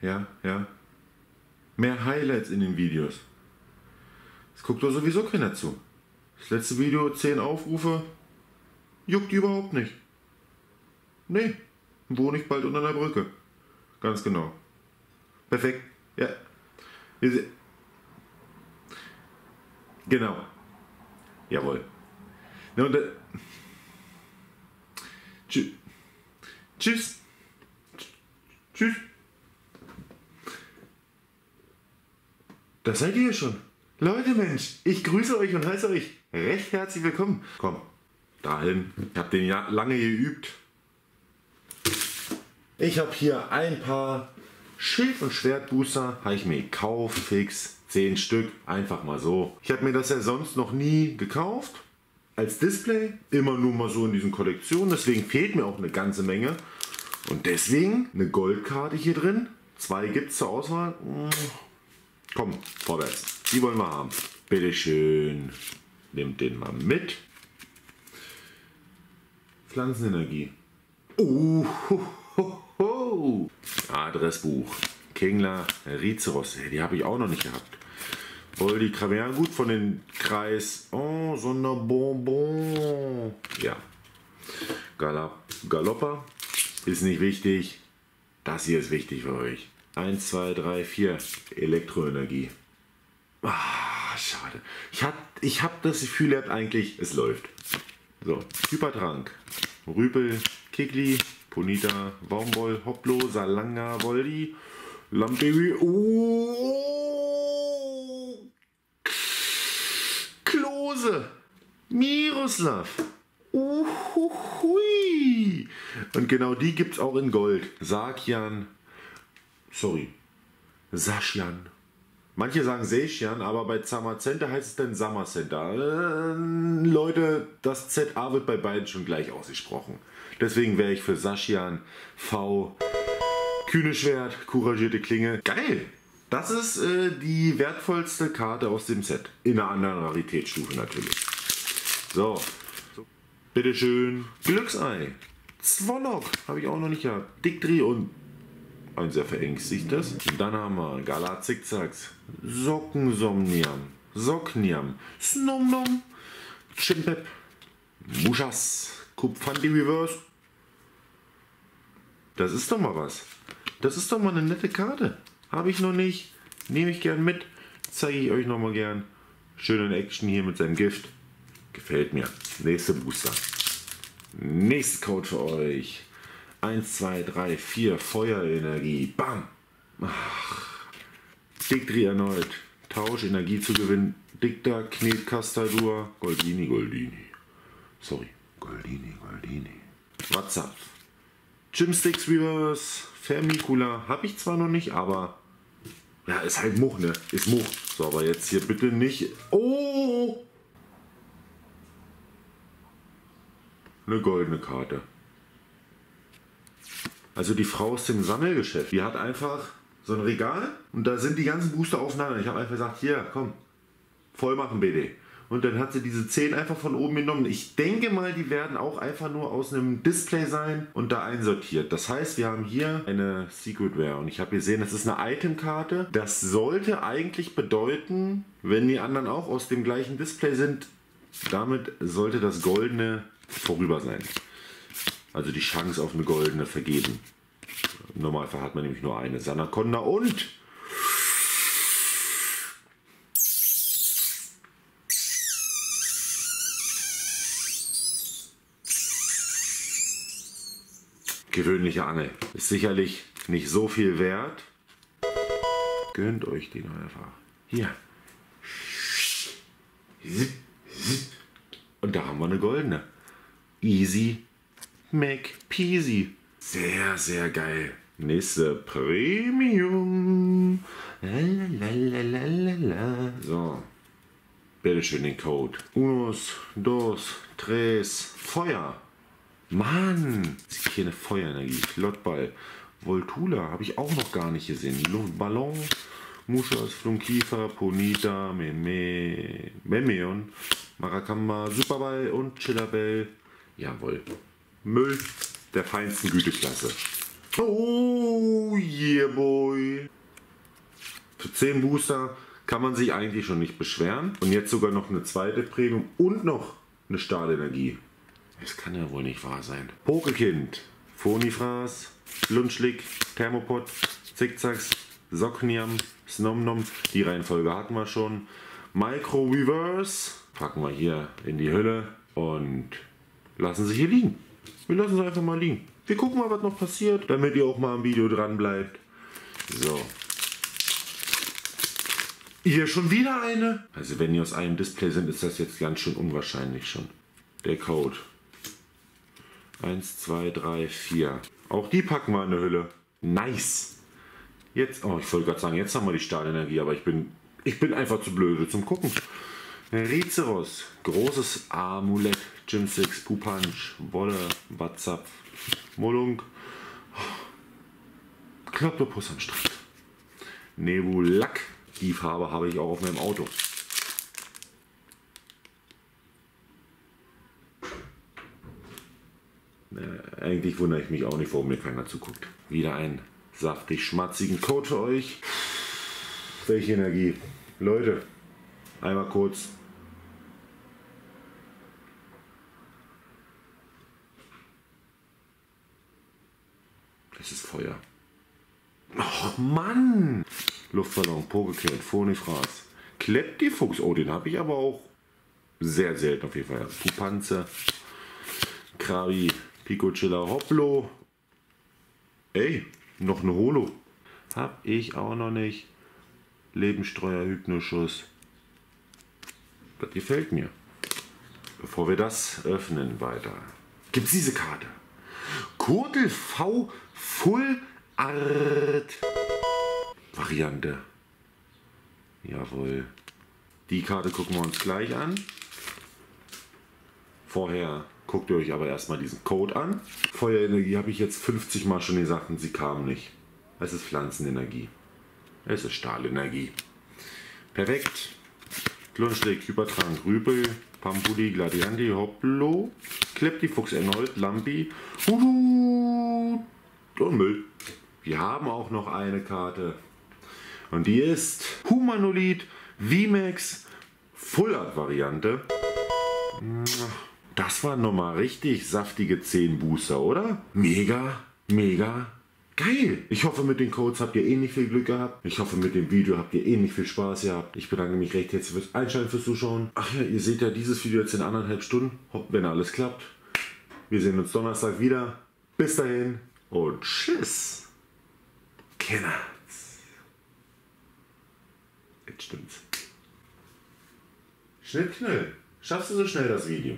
ja, ja. Mehr Highlights in den Videos. Es guckt doch sowieso keiner zu. Das letzte Video, 10 Aufrufe, juckt überhaupt nicht. Nee, wohne ich bald unter einer Brücke. Ganz genau. Perfekt. Ja. Genau. Jawohl. Ja, und, äh, tschüss. Tschüss. Tschüss. Das seid ihr schon. Leute, Mensch, ich grüße euch und heiße euch recht herzlich willkommen. Komm, dahin. Ich habe den ja lange geübt. Ich habe hier ein paar Schild- und Schwertbooster. Habe ich mir gekauft, fix. 10 Stück, einfach mal so. Ich habe mir das ja sonst noch nie gekauft. Als Display, immer nur mal so in diesen Kollektionen. Deswegen fehlt mir auch eine ganze Menge. Und deswegen eine Goldkarte hier drin. Zwei gibt es zur Auswahl. Komm, vorwärts. Die wollen wir haben. Bitteschön. Nehmt den mal mit. Pflanzenenergie. Uh, ho, ho, ho. Adressbuch. Kingler Rizeros. Die habe ich auch noch nicht gehabt. Voldi Kramer, gut von den Kreis. Oh, Sonderbonbon. Ja. Galop, Galopper ist nicht wichtig. Das hier ist wichtig für euch. 1, 2, 3, 4. Elektroenergie. Ah, schade. Ich habe ich hab das Gefühl, ihr habt eigentlich, es läuft. So, Hypertrank. Rüpel, Kikli, Ponita, Baumwoll, Hoplo, Salanga, Voldi, Lampewi. Oh! Klose. Miroslav. Uhuhui. Und genau die gibt es auch in Gold. Sakyan. Sorry. Saschian. Manche sagen Seishian, aber bei Zamazenta heißt es dann Samacenta. Äh, Leute, das ZA wird bei beiden schon gleich ausgesprochen. Deswegen wäre ich für Saschian V. Kühne Schwert, couragierte Klinge. Geil! Das ist äh, die wertvollste Karte aus dem Set. In einer anderen Raritätsstufe natürlich. So. Bitteschön. Glücksei. Zwollock. Habe ich auch noch nicht gehabt. Diktri und ein sehr verängstigtes. Dann haben wir Gala Zickzacks. Sockensomniam. Sockniam. Snomnom. Chimpep. Muschas. Kupfanti Reverse. Das ist doch mal was. Das ist doch mal eine nette Karte. Habe ich noch nicht. Nehme ich gern mit. Zeige ich euch noch mal gern. Schöne Action hier mit seinem Gift. Gefällt mir. Nächste Booster. Nächster Code für euch. 1, 2, 3, 4. Feuerenergie. Bam. Ach. Erneut. Tausch, Energie zu gewinnen. Dikta, Knet, Castadur. Goldini, Goldini. Sorry. Goldini, Goldini. WhatsApp. Gymsticks Reverse. Fermicula. Habe ich zwar noch nicht, aber ja, ist halt Much, ne? Ist Much. So, aber jetzt hier bitte nicht. Oh! Eine goldene Karte. Also die Frau aus dem Sammelgeschäft, die hat einfach so ein Regal und da sind die ganzen Booster aufeinander. Ich habe einfach gesagt, hier, komm, voll machen BD. Und dann hat sie diese 10 einfach von oben genommen. Ich denke mal, die werden auch einfach nur aus einem Display sein und da einsortiert. Das heißt, wir haben hier eine Secret Rare und ich habe gesehen, das ist eine Itemkarte. Das sollte eigentlich bedeuten, wenn die anderen auch aus dem gleichen Display sind, damit sollte das Goldene vorüber sein. Also die Chance auf eine Goldene vergeben. Im Normalfall hat man nämlich nur eine Sanaconda und gewöhnliche Angel. Ist sicherlich nicht so viel wert. Gönnt euch den einfach. Hier. Und da haben wir eine goldene. Easy McPeasy. Sehr, sehr geil. Nächste Premium. Lalalala. So. Bitteschön den Code. Unos, dos, tres, Feuer. Mann, hier eine Feuerenergie. Flottball. Voltula habe ich auch noch gar nicht gesehen. Luftballon. Muschas, Flunkiefer, Ponita, Meme, Memeon, Maracamba, Superball und Chillabell. Jawohl. Müll der feinsten Güteklasse. Oh, yeah, boy. Für 10 Booster kann man sich eigentlich schon nicht beschweren. Und jetzt sogar noch eine zweite Premium und noch eine Stahlenergie. Das kann ja wohl nicht wahr sein. Pokekind, Phonifras, Lunschlik, Thermopod, Zickzacks, Sockniam, Snomnom. Die Reihenfolge hatten wir schon. Micro Reverse packen wir hier in die Hülle und lassen sie hier liegen. Wir lassen sie einfach mal liegen. Wir gucken mal, was noch passiert, damit ihr auch mal am Video dran bleibt. So, hier schon wieder eine? Also wenn die aus einem Display sind, ist das jetzt ganz schön unwahrscheinlich schon. Der Code. 1, 2, 3, 4. Auch die packen wir in eine Hülle. Nice. Jetzt, oh, ich wollte gerade sagen, jetzt haben wir die Stahlenergie, aber ich bin, ich bin einfach zu blöde zum Gucken. Rizeros, großes Amulett, Gym 6, Pupanch, Wolle, Batzapf, Molung, Kloktopus am Strand, Nebulak, die Farbe habe ich auch auf meinem Auto. Äh, eigentlich wundere ich mich auch nicht, warum mir keiner zuguckt. Wieder ein saftig schmatzigen Code für euch. Welche Energie? Leute, einmal kurz. Das ist Feuer. Oh Mann! Luftballon, Pokekeld, Phonifras. Kleptifuchs, oh, den habe ich aber auch sehr selten auf jeden Fall. Pupanze, Krabi, Picochilla, Hoplo. Ey, noch eine Holo. Hab ich auch noch nicht. Lebenstreuer Hypnoschuss. Das gefällt mir. Bevor wir das öffnen weiter, gibt es diese Karte. Kurtel V Full Art. Variante. Jawohl. Die Karte gucken wir uns gleich an. Vorher guckt ihr euch aber erstmal diesen Code an. Feuerenergie habe ich jetzt 50 Mal schon gesagt und sie kam nicht. Es ist Pflanzenenergie. Es ist Stahlenergie. Perfekt. Klunschlik, Hypertrank, Rübel, Pampuli, Gladianti, Hopplo, Kleptifuchs erneut, Lampi, Hudu und Müll. Wir haben auch noch eine Karte. Und die ist Humanolid VMAX Full Art Variante. Das waren nochmal richtig saftige 10 Booster, oder? Mega, mega geil. Ich hoffe, mit den Codes habt ihr ähnlich viel Glück gehabt. Ich hoffe, mit dem Video habt ihr ähnlich viel Spaß gehabt. Ich bedanke mich recht herzlich fürs Einschalten, fürs Zuschauen. Ach ja, ihr seht ja dieses Video jetzt in anderthalb Stunden. Wenn alles klappt. Wir sehen uns Donnerstag wieder. Bis dahin und tschüss. Kinder. Jetzt stimmt's. Schnell, schnell. Schaffst du so schnell das Video?